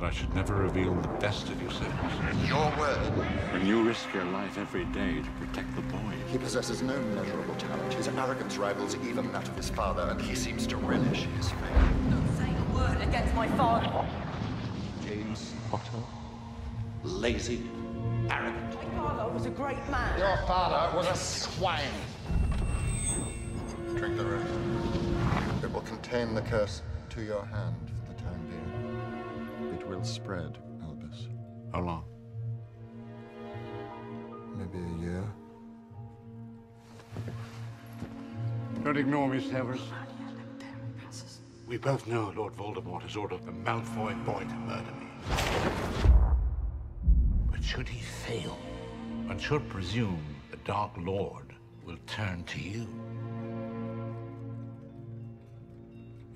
But I should never reveal the best of you, Severus. Your word. When you risk your life every day to protect the boy. He possesses no measurable talent. His arrogance rivals even that of his father, and he seems to relish his fame. Don't say a word against my father. James Potter. Lazy. Arrogant. My father was a great man. Your father was a swine. Drink the rest. It will contain the curse to your hand for the time being. It will spread, Albus. How long? Maybe a year. Don't ignore me, Severus. We both know Lord Voldemort has ordered the Malfoy boy to murder me. But should he fail, one should presume the Dark Lord will turn to you.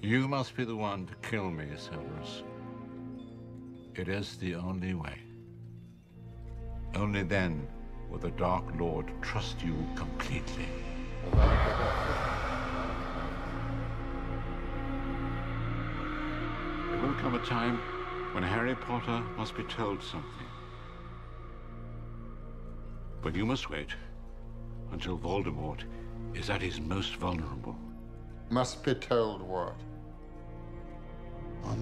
You must be the one to kill me, Severus. It is the only way. Only then will the Dark Lord trust you completely. There will come a time when Harry Potter must be told something. But you must wait until Voldemort is at his most vulnerable. Must be told what?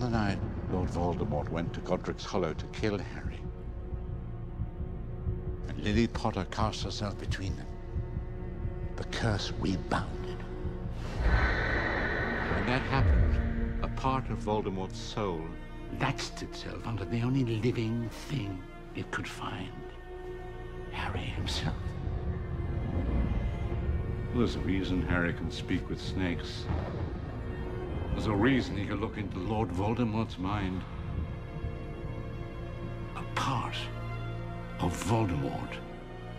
The night Lord Voldemort went to Godric's Hollow to kill Harry, and Lily Potter cast herself between them, the curse rebounded. When that happened, a part of Voldemort's soul latched itself onto the only living thing it could find Harry himself. There's a reason Harry can speak with snakes. There's a reason he can look into Lord Voldemort's mind. A part of Voldemort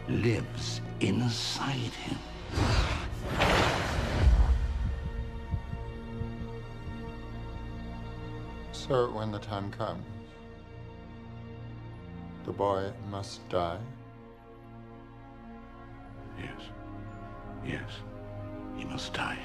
lives inside him. So when the time comes, the boy must die. Yes. Yes. He must die.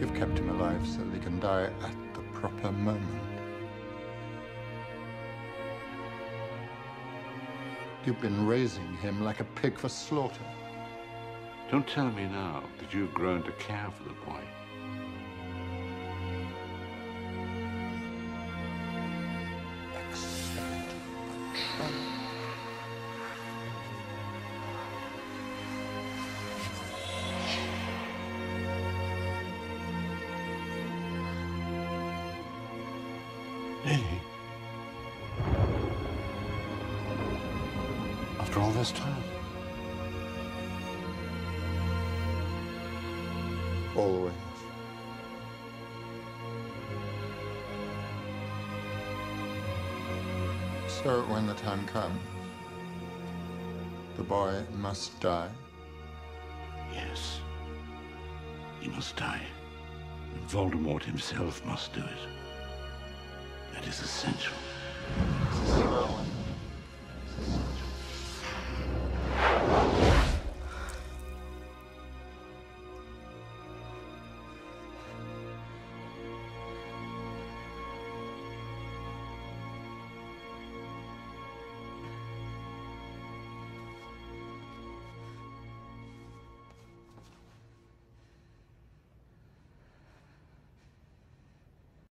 You've kept him alive so that he can die at the proper moment. You've been raising him like a pig for slaughter. Don't tell me now that you've grown to care for the boy. After all this time. Always. So when the time comes, the boy must die. Yes. He must die. And Voldemort himself must do it. That is essential. So when